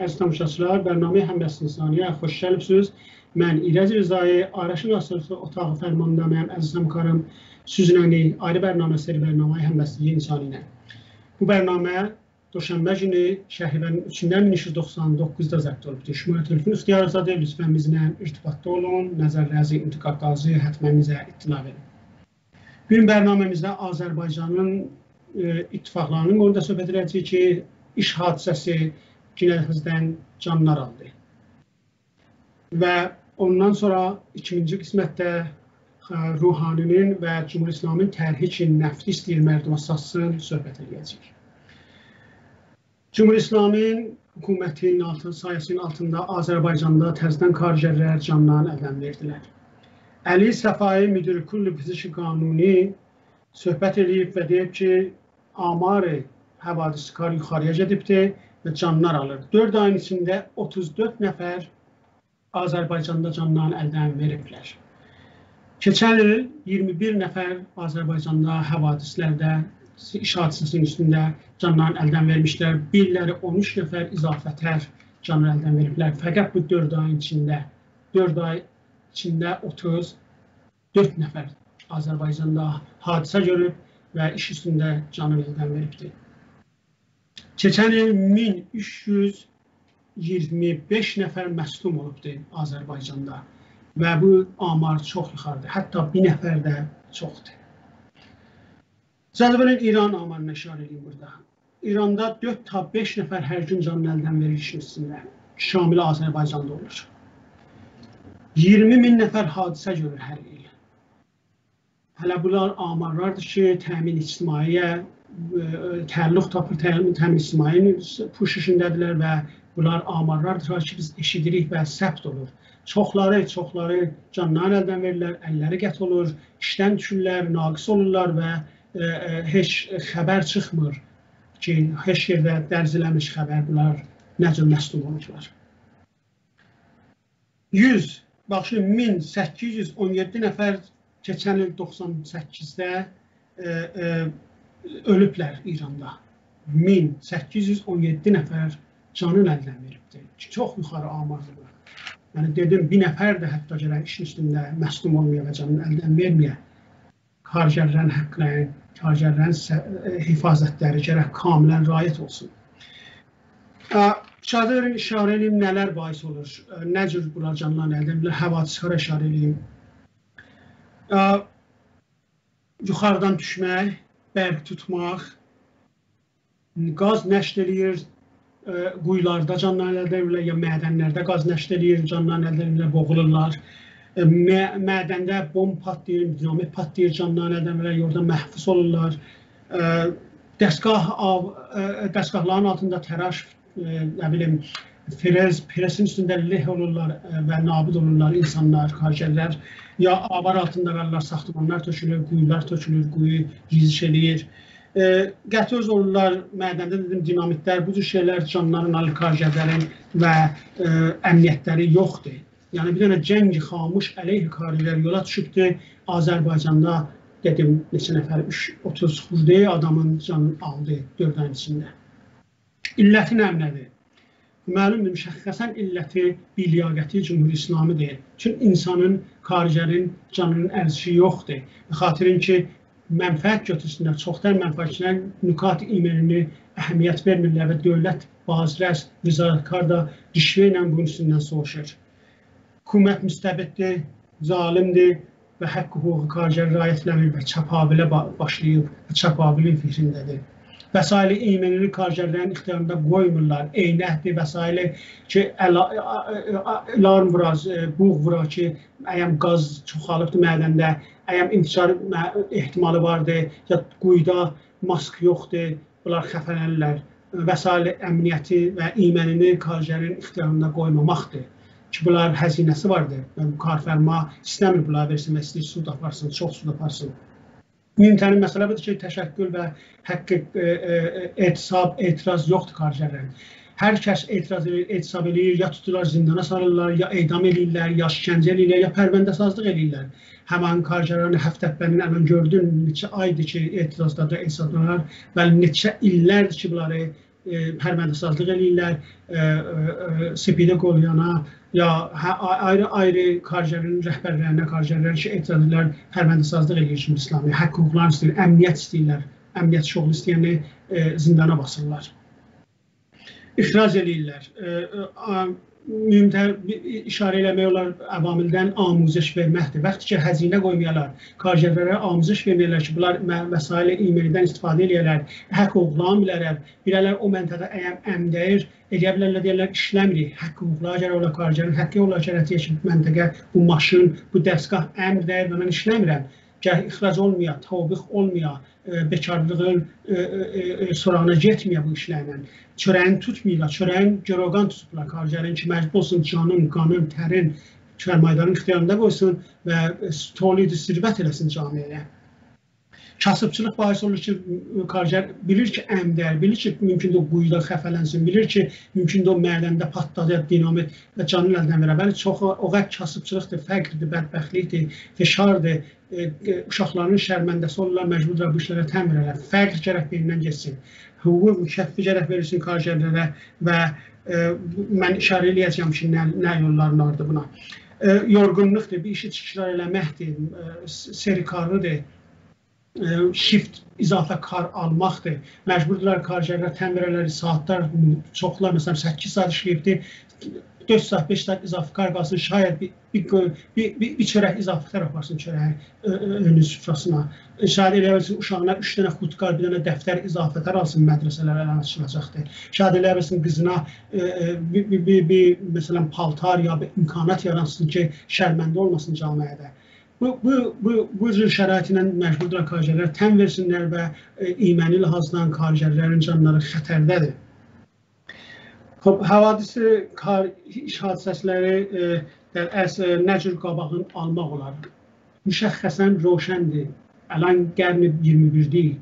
Əziz tamaşaçılar, bərnamə həmbəstinisanıya xoş gəlibsiniz. Mən İrəz Rızayı, Araşın Asılıqlı Otağı fərmanındamıyam, əziz həmkarım. Süzünəni ayrı bərnamə seri bərnamə həmbəstliyi insanı ilə. Bu bərnamə Doşənbə günü Şəhribənin 3-dən 1399-da zəbt olubdur. Şumaya telefon ixtiyarınızdadır. Lütfən bizimlə irtibatda olun, nəzərlərinizi, intiqadlarınızı hətmənizə ittila verin. Bu gün bərnaməmizdə Azərbaycanın e, ittifaqlarının qonuda söhbət edəcəyik ki, iş hadisəsi cinayətdən canlar aldı. Və ondan sonra ikinci qismətdə ə, Ruhaninin və Cumhur İslamın tərhi ki, nəfti istəyir mərduma satsın, söhbət edəcəyik. Cumhur İslamın hökumətinin altında, sayəsinin altında Azərbaycanda təzədən karjerlər canlarını əldən verdilər. Əli Səfai müdür kulli fiziki qanuni söhbət edib və deyib ki, amarı həvadis kar yuxarıya gedibdir canlar alır. 4 ayın içində 34 nəfər Azərbaycanda canlarını əldən veriblər. Keçən il 21 nəfər Azərbaycanda həvadislərdə iş hadisəsinin üstündə canlarını əldən vermişlər. Bir illəri 13 nəfər izafətər canını əldən veriblər. Fəqət bu 4 ayın içində 4 ay içində 34 nəfər Azərbaycanda hadisə görüb və iş üstündə canını əldən veribdir. Keçən il 1325 nəfər məslum olubdur Azərbaycanda və bu amar çox yuxarıdır. Hətta bir nəfər də çoxdur. Zədəbənin İran amarına işarə edeyim burada. İranda 4 ta 5 nəfər hər gün canını əldən verir işin üstündə. Şamil Azərbaycanda olur. 20 min nəfər hadisə görür hər il. Hələ bunlar amarlardır ki, təmin ictimaiyə təəlluq tapır, ictimai puşuşundadırlar və bunlar amarlardır ki, biz eşidirik və səbt olur. Çoxları, çoxları canlarını əldən verirlər, əlləri qət olur, işdən düşürlər, naqis olurlar və heç xəbər çıxmır ki, heç yerdə dərz eləmiş xəbər bunlar nə cür məslum olublar. 100, bax şimdi 1817 nəfər keçən il 98-də e, e, ölüblər İranda. 1817 nəfər canın əldən veribdir. Çox yuxarı amardır. Yəni dedim, bir nəfər də hətta gələn işin üstündə məslum olmaya və canını əldən verməyə xaricələrin həqqlərin, tacirlərin hifazətləri gərək kamilən riayət olsun. İşarə verin, işarə edeyim nələr bahis olur, nə cür bunlar canlılar əldə edilir, həvadislərə işarə edeyim. Yuxarıdan düşmək, bərq tutmaq, qaz nəşr edir, quyularda canlılar əldə edirlər, ya mədənlərdə qaz nəşr edir, canlılar əldə edirlər, boğulurlar mə mədəndə bomb patlayır, dinamit patlayır, canlıların ədəmlər orada məhfuz olurlar. Dəstgah dəstgahların altında təraş, nə bilim, frez, presin üstündə leh olurlar və nabid olurlar insanlar, xaricələr. Ya avar altında qalırlar, saxtamanlar tökülür, quyular tökülür, quyu giziş eləyir. E, qətöz olurlar, mədəndə dedim dinamitlər, bu cür şeylər canlıların, alikarcələrin və e, əmniyyətləri yoxdur. Yəni bir dənə cəng xamış əleyh karilər yola düşübdür. Azərbaycanda dedim neçə nəfər 30 xurdi adamın canını aldı 4 ayın içində. İlləti nədir? Məlumdur, müşəxxəsən illəti biliaqəti cümhur İslamı deyil. Çünki insanın, xaricənin canının ərzişi yoxdur. Xatirin ki, mənfəət götürsünlər, çoxdan mənfəətçilər nükat imenini əhəmiyyət vermirlər və dövlət bazirəs, vizarətkar da rişvə ilə bunun üstündən soğuşur hökumət müstəbiddir, zalimdir və haqq hüququ karicəli riayətləmir və çapabilə başlayıb çapabilin fikrindədir. Vəsaili imenini karicəlilərin ixtiyarında qoymurlar. Eynəkdir vəsaili ki, alarm vuraz, buğ vura ki, əyəm qaz çoxalıbdır mədəndə, əyəm intişar ehtimalı vardır, ya quyuda mask yoxdur, bunlar xəfələnirlər. Vəsaili əmniyyəti və imenini karicəlilərin ixtiyarında qoymamaqdır ki, bunların xəzinəsi vardır. Yəni, karfərma istəmir bunlar versin və istəyir sud aparsın, çox sud aparsın. Mühümtərin məsələ budur ki, təşəkkül və həqqi e, e, etisab, etiraz yoxdur xaricələrin. Hər kəs etiraz edir, etisab edir, ya tuturlar zindana salırlar, ya edam edirlər, ya şikəncə edirlər, ya pərbəndə sazlıq edirlər. Həmən xaricələrin həftəbənin əmən gördün, neçə aydır ki, etirazlarda etisablar və neçə illərdir ki, bunları hərmədisazlıq eləyirlər, sepidə qolyana ya hə, ayrı-ayrı karjerin rəhbərlərinə, karjerlər ki, etiraz edirlər, hərmədisazlıq eləyir şimdi İslami, haqq hüquqlar istəyir, əmniyyət istəyirlər, əmniyyət şoğlu istəyəni zindana basırlar. İfraz eləyirlər mühümtər işarə eləmək olar əvamildən amuzəş verməkdir. Vaxt ki, həzinə qoymayalar, karjerlərə amuzəş verməyələr ki, bunlar vəsaili e-maildən istifadə eləyərlər, haqq hüquqlan bilərlər, bilərlər o məntəqə əyəm əmdəyir, edə bilərlər deyərlər işləmirik, haqq hüquqlar gələ ola karjerin, haqqı ola gərətiyə ki, məntəqə, bu maşın, bu dəstgah əmr dəyir və mən işləmirəm. Gəh ixrac olmaya, təvbiq olmaya, bekarlığın sorağına getməyə bu işlərlə. Çörəyin tutmayırlar, çörəyin gürəgan tutublar kargerin ki, məcbur olsun canın, qanın, tərin sərmayədarın ixtiyarında qoysun və tolid sirvət eləsin camiəyə. Kasıbçılıq bahis olur ki, karger bilir ki, əmdər, bilir ki, mümkündür quyuda xəfələnsin, bilir ki, mümkündür o mədəndə patladı, dinamit və canını əldən verə. Bəli, çox o qədər kasıbçılıqdır, fəqrdir, bədbəxtlikdir, fəşardır, e, e, uşaqların şərməndəsi olurlar, məcburlar bu işlərə təmir elər. Fəqr gərək birindən geçsin. Hüquq mükəffi gərək verilsin karjerlərə və e, mən işarə eləyəcəm ki, nə, nə yolların vardı buna. E, yorğunluqdur, bir işi çıxışlar eləməkdir, serikarlıdır, shift izafə kar almaqdır. Məcburdurlar karjerlər təmirələri saatlar, çoxlar məsələn 8 saat işləyibdi, 4 saat, 5 saat izafə qarqasını şayət bir, bir, bir, bir, bir çörək izafə tərəf varsın çörəyin önün süfrasına. Şayət elə bilsin uşağına 3 dənə xutkar, bir dənə dəftər izafətər alsın mədrasələrə açılacaqdır. Şayət elə bilsin qızına bir, bir, bir, bir məsələn paltar ya bir imkanat yaransın ki, şərməndə olmasın camiədə Bu, bu, bu, bu cür şəraitlə məcburdur karjerlər təm versinlər və e, iməni lahazdan karjerlərin canları xətərdədir. Xub, havadisi kar iş hadisələri e, در از nə cür qabağın almaq olar? Müşəxxəsən roşəndir. Əlan qərni 21-dir.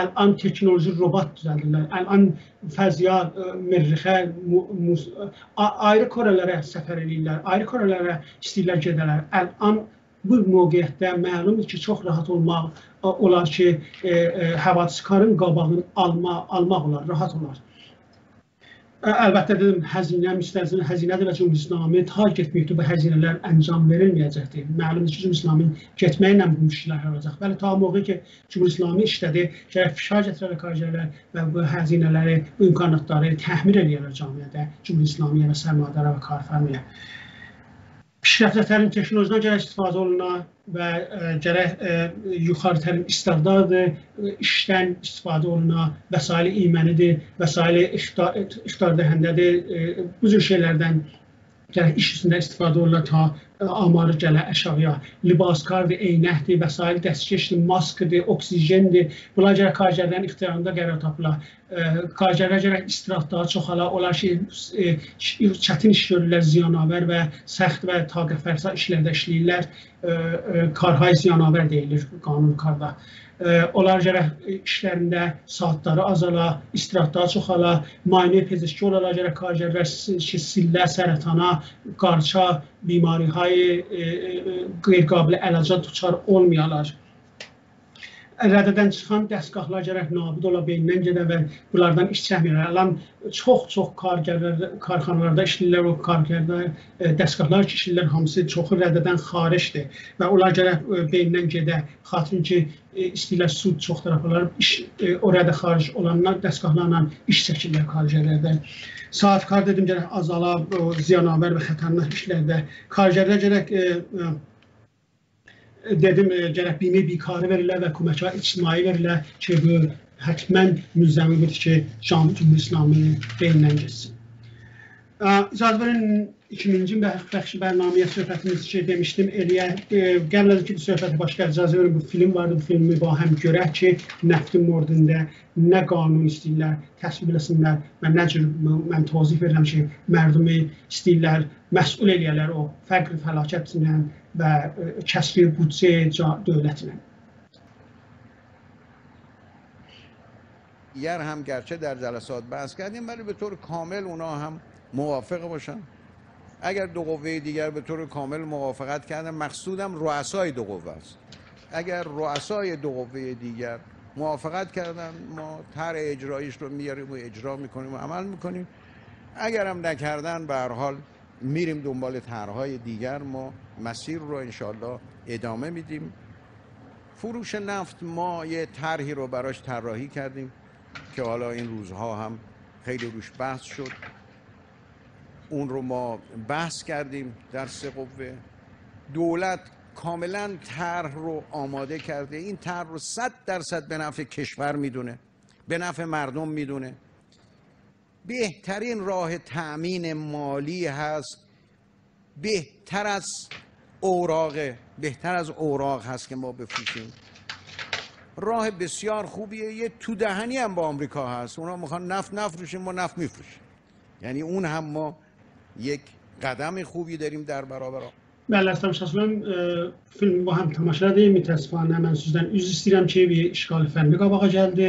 Əlan teknoloji robot düzəldirlər. Əlan fəzya, merrixə, ayrı korələrə səfər edirlər. Ayrı korələrə istəyirlər gedələr. Əlan bu mövqeyyətdə məlumdur ki, çox rahat olmaq olar ki, e, e, havadiskarın qabağını alma, almaq olar, rahat olar. Əlbəttə dedim, həzinə, müstəzin həzinədir və Cümhurislami ta getməkdir bu həzinələr əncam verilməyəcəkdir. Məlumdur ki, Cümhurislami getməklə bu müşkillər olacaq. Bəli, ta mövqe ki, Cümhurislami işlədi, gərək fişar gətirərək karjerlər və bu həzinələri, bu imkanatları təhmir edərlər camiyyədə, Cümhurislamiyə və sərmadara və karfərmiyə. Pişrəftlərin texnolojidən gərək istifadə oluna və ə, gərək ə, yuxarı tərim istedaddır, işdən istifadə oluna, vəsaili imənidir, vəsaili ixtar, ixtar dəhəndədir. Ə, bu cür şeylərdən gərək iş üstündə istifadə olunur ta e, amarı gələ aşağıya. Libaskardır, eynəkdir, vəsail dəstkeşdir, maskıdır, oksigendir. Bunlar gərək karjerlərin ixtiyarında qərar tapılar. Karjerlər gərək istiraf daha çoxala, onlar e, çətin iş görürlər, ziyanavər və səxt və taqət fərsa işlərdə işləyirlər. Karhay ziyanavər deyilir qanun karda onlar gərək işlərində saatları azala, istirahətləri çoxala, müayinə pezeşki olarlar gərək kargerlər ki, sillə, sərətana, qarça, bimarihay qeyri-qabilə əlaca duçar olmayalar rədədən çıxan dəstgahlar gərək nabid ola beynindən gedə və bunlardan iş çəkmirlər. Alan çox-çox kargərlər, karxanalarda işləyirlər, o kargərlər, e, dəstgahlar ki, işləyirlər, hamısı çoxu rədədən xaricdir və onlar gərək e, beynindən gedə. Xatrin ki, e, istəyirlər sud çox tərəflər, iş, o rədə xaric olanlar dəstgahlarla iş çəkirlər kargərlərdə. Saat kar dedim gərək azala, ziyanavər və xətərnak işlərdə. Kargərlər gərək dedim gərək bimi bikarı verirlər və köməklər ictimai verirlər ki, bu həttəmən müzəmmidir ki, Şam Cümhur İslamı beynindən geçsin. İcazə verin 2000-ci bəxşi bərnaməyə söhbətimiz ki, demişdim, eləyə, ki, bu söhbəti başqa icazə verin, bu film vardı, bu filmi bu həm görək ki, nəftin mordində nə qanun istəyirlər, təsvib eləsinlər və nə cür mən tozih verirəm ki, mərdumi istəyirlər, məsul eləyərlər o fəqr fəlakətindən və kəsri büdcə dövlətinə. دیگر هم گرچه در جلسات بحث کردیم ولی به طور کامل اونا هم موافق باشن اگر دو قوه دیگر به طور کامل موافقت کردن مقصودم رؤسای دو قوه است. اگر رؤسای دو قوه دیگر موافقت کردن ما طرح اجرایش رو میاریم و اجرا می‌کنیم و عمل می‌کنیم. اگرم نکردن به هر حال میریم دنبال طرحهای دیگر. ما مسیر رو انشالله ادامه میدیم. فروش نفت ما یه طرحی رو براش طراحی کردیم که حالا این روزها هم خیلی روش بحث شد. اون رو ما بحث کردیم در سه قوه. دولت کاملا طرح رو آماده کرده. این طرح رو صد درصد به نفع کشور می‌دونه به نفع مردم می‌دونه. بهترین راه تأمین مالی هست. بهتر از اوراق بهتر از اوراق هست که ما بفروشیم. راه بسیار خوبیه. یه تو دهنی هم با آمریکا هست. اونا می‌خوان نفت نفروشیم ما نفت میفروشیم. یعنی اون هم ما یک قدم خوبی داریم در برابر Bəli, Əslam Şahsılan filmi bu həm tamaşadır, mütəəssifانə mən sizdən üzr istəyirəm ki, bir işğali fənni qabağa gəldi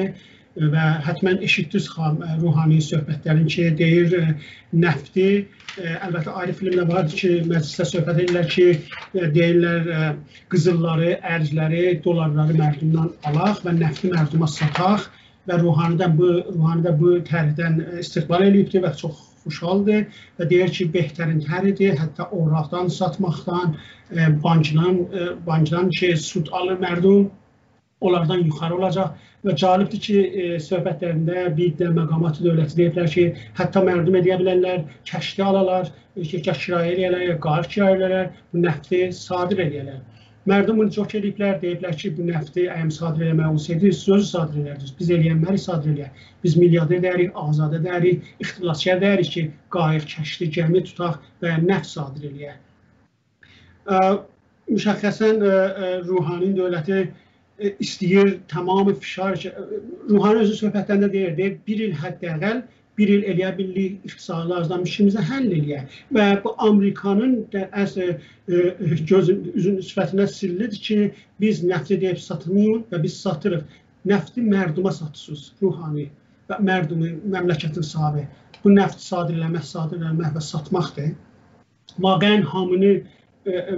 və hətmən eşitdiniz xan ruhani söhbətlərin ki, deyir nəfti əlbəttə ayrı filmdə var ki, məclisdə söhbət edirlər ki, deyirlər qızılları, ərcləri, dollarları mərdumdan alaq və nəfti mərduma sataq və ruhani də bu ruhani də bu tərhdən istiqbal eləyibdir və çox xoşhaldır və deyir ki, behtarin təridir, hətta oraqdan satmaqdan, bankdan, bankdan ki, sud alır mərdum, onlardan yuxarı olacaq və cəlibdir ki, söhbətlərində bir də məqamat dövləti deyiblər ki, hətta mərdum edə bilərlər, kəşti alalar, ki, kirayə eləyərlər, ya qarı kirayə eləyərlər, bu nəfti sadir eləyərlər. Mərdum bunu çox eləyiblər, deyiblər ki, bu nəfti əgər sadir eləmək olsaydı, sözü sadir eləyərdiniz. Biz eləyənləri sadir eləyək. Biz milyarder dərik, azadə dərik, ixtilaskar dərik ki, qayıq, kəşti, gəmi tutaq və nəft sadir eləyək. Müşəxəsən ruhani dövləti istəyir tamamı fişar ruhani özü söhbətlərində deyir, deyir, bir il həddəqəl bir il eləyə bildik iqtisadlardan işimizi həll eləyə. Və bu Amerikanın əsl gözün üzün sifətinə sillidir ki, biz nəfti deyib satmıyıq və biz satırıq. Nəfti mərduma satırsınız, ruhani və mərdumu, məmləkətin sahibi. Bu nəfti sadir eləmək, sadir eləmək və satmaqdır. Vaqəən hamını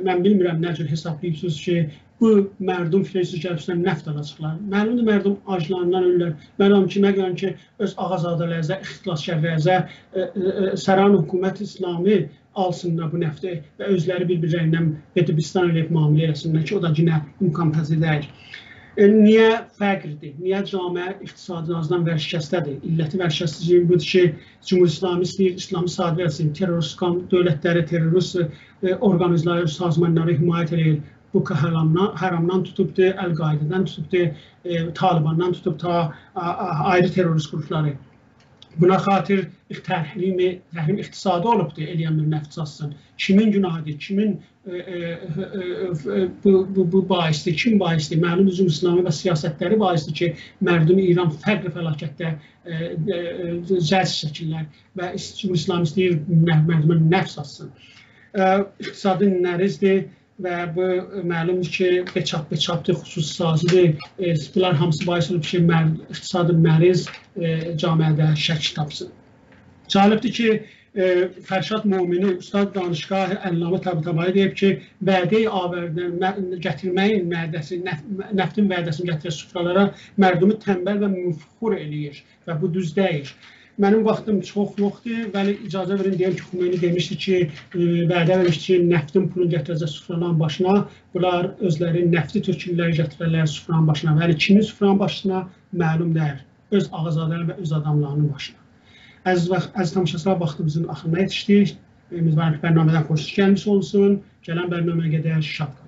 mən bilmirəm nə cür hesablayırsınız ki, bu mərdum filesiz gəlibsən nəft alacaqlar. Məlumdur mərdum aclarından ölürlər. Məlum ki, görən ki, öz ağazadələrzə, ixtilaskərlərzə, Səran hökumət İslami alsınlar bu nəfti və özləri bir-birlərindən Bedibistan eləyib müamilə eləsinlər ki, o da yenə imkan pəzir deyil. E, niyə fəqrdir? Niyə camiə iqtisadi azdan vərşikəstədir? İlləti vərşikəstliyi budur ki, Cumhur İslami istəyir, İslami sadə etsin, terrorist dövlətləri, terrorist e, orqanizmləri, sazmanları himayət edir. Bu haramdan, haramdan tutubdur, Əl-Qaidədən tutubdur, e, Talibandan tutub ta ayrı terrorist qrupları. Buna xatir təhrimi, təhrim iqtisadi olubdur eləyən bir nəft satsın. Kimin günahıdır, kimin e, e, e, bu, bu, bu baisdir, kim baisdir? Məlum üzüm İslami və siyasətləri baisdir ki, mərdum İran fərqli fəlakətdə zərc çəkirlər və İslam istəyir mərdumə nəft satsın. İqtisadi nərizdir və bu məlumdur ki, beçap beçapdır, xüsusi sazidir. E, bunlar hamısı bahis olub ki, mər iqtisadi məriz e, camiədə şəkil tapsın. Cəlibdir ki, e, Fərşad Mumini Ustad Danışgah Əllamə Təbtabai deyib ki, vədə avərdən gətirməyin mədəsi, nəftin vədəsini gətirən sufralara mərdumu tənbəl və müfxur eləyir və bu düz deyil. Mənim vaxtım çox yoxdur, bəli icazə verin deyim ki, Xümeyni demişdi ki, e, vədə vermişdi ki, nəftin pulunu gətirəcək sufranın başına. Bunlar özləri nəfti tökürlər, gətirərlər sufranın başına. Bəli, kimin sufranın başına məlum deyil. Öz ağazaları və öz adamlarının başına. Əziz, əziz tamaşaçılar, vaxtımızın axırına yetişdik. Ümidvarım ki, bərnamədən xoşunuz gəlmiş olsun. Gələn bərnaməyə qədər şad qalın.